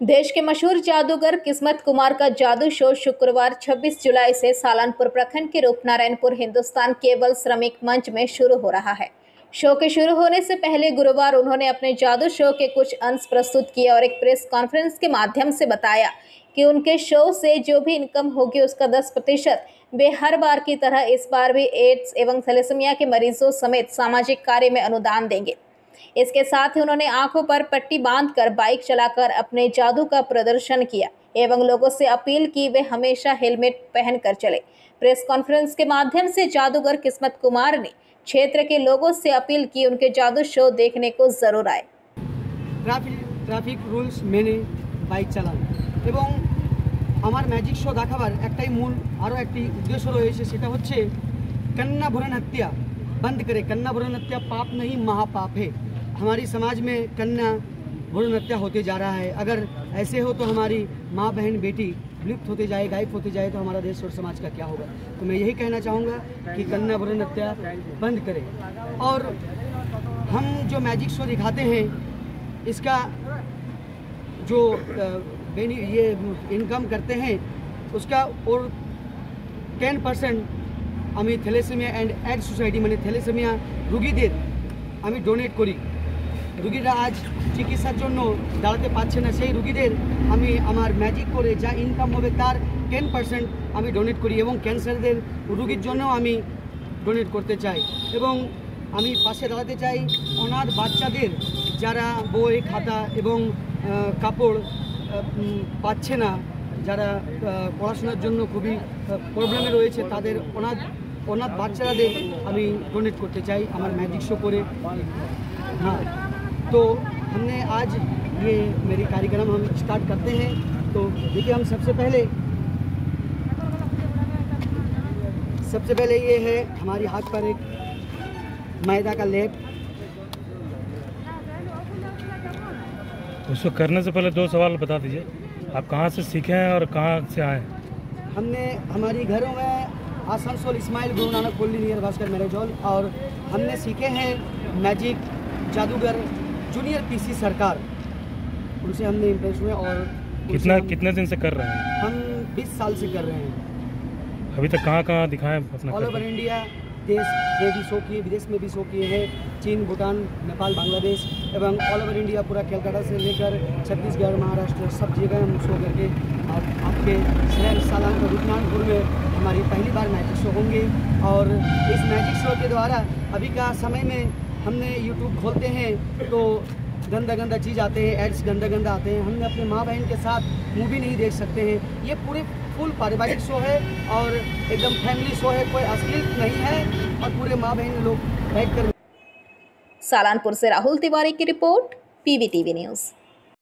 देश के मशहूर जादूगर किस्मत कुमार का जादू शो शुक्रवार 26 जुलाई से सालानपुर प्रखंड के रूपनारायणपुर, हिंदुस्तान केबल श्रमिक मंच में शुरू हो रहा है। शो के शुरू होने से पहले गुरुवार उन्होंने अपने जादू शो के कुछ अंश प्रस्तुत किए और एक प्रेस कॉन्फ्रेंस के माध्यम से बताया कि उनके शो से जो भी इनकम होगी उसका 10 प्रतिशत। वे हर बार की तरह इस बार भी एड्स एवं थैलेसीमिया के मरीजों समेत सामाजिक कार्य में अनुदान देंगे। इसके साथ ही उन्होंने आंखों पर पट्टी बांधकर बाइक चलाकर अपने जादू का प्रदर्शन किया एवं लोगों से अपील की वे हमेशा हेलमेट पहनकर चले प्रेस कॉन्फ्रेंस के माध्यम से जादूगर किस्मत कुमार ने क्षेत्र के लोगों से अपील की उनके जादू शो देखने को जरूर आए ট্রাফিক ট্রাফিক রুলস মেনে বাইক চালান এবং আমার ম্যাজিক শো দেখাবার একটাই মূল আরও একটি উদ্দেশ্য রয়েছে সেটা হচ্ছে कन्या भ्रूण हत्या बंद करें। कन्या भ्रूण हत्या पाप नहीं, महापाप है। हमारी समाज में कन्या भ्रूण हत्या होते जा रहा है। अगर ऐसे हो तो हमारी माँ, बहन, बेटी विलुप्त होते जाए, गायब होते जाए तो हमारा देश और समाज का क्या होगा? तो मैं यही कहना चाहूँगा कि कन्या भ्रूण हत्या बंद करें। और हम जो मैजिक शो दिखाते हैं, इसका जो ये इनकम करते हैं, उसका और टेन परसेंट আমি থ্যালেসেমিয়া অ্যান্ড অ্যাড সোসাইটি মানে থ্যালেসেমিয়া রুগীদের আমি ডোনেট করি। রুগীরা আজ চিকিৎসার জন্য দাঁড়াতে পারছে না। সেই রুগীদের আমি আমার ম্যাজিক করে যা ইনকাম হবে তার টেন পার্সেন্ট আমি ডোনেট করি এবং ক্যান্সারদের রুগীর জন্যও আমি ডোনেট করতে চাই। এবং আমি পাশে দাঁড়াতে চাই অনাথ বাচ্চাদের যারা বই, খাতা এবং কাপড় পাচ্ছে না। যারা পড়াশোনার জন্য খুবই প্রবলেমে রয়েছে, তাদের অনাথ অনাথ বাচ্চাদের আমি डोनेट করতে চাই আমার मैजिक शो করে हाँ तो हमने आज ये मेरी कार्यक्रम हम स्टार्ट करते हैं तो देखिए हम सबसे पहले सबसे पहले ये है हमारी हाथ पर एक मैदा का लेप उसको करने से पहले दो सवाल बता दीजिए आप कहाँ से सीखे हैं और कहाँ से आए हैं? हमने हमारी घरों में आसनसोल इस्माइल गुरु नानक कोल्ली नियर भास्कर मैरिज हॉल और हमने सीखे हैं मैजिक जादूगर जूनियर पीसी सरकार। उनसे हमने इम्प्रेस हुए और कितना कितने दिन से कर रहे हैं? हम 20 साल से कर रहे हैं। अभी तक कहाँ कहाँ दिखाएँ ऑल ओवर इंडिया देश में भी शो किए विदेश में भी शो किए हैं। चीन, भूटान, नेपाल, बांग्लादेश एवं ऑल ओवर इंडिया पूरा कलकत्ता से लेकर छत्तीसगढ़, महाराष्ट्र, सब जगह हम शो करके आप, आपके शहर सालाना रुकनानपुर में हमारी पहली बार मैजिक शो होंगे। और इस मैजिक शो के द्वारा अभी का समय में हमने यूट्यूब खोलते हैं तो गंदा गंदा चीज़ आते हैं एड्स गंदा गंदा आते हैं। हमने अपने माँ बहन के साथ मूवी नहीं देख सकते हैं। ये पूरे फुल पारिवारिक शो है और एकदम फैमिली शो है, कोई अश्लील नहीं है और पूरे माँ बहन लोग बैठ कर सालानपुर से राहुल तिवारी की रिपोर्ट, पीवीटीवी न्यूज़।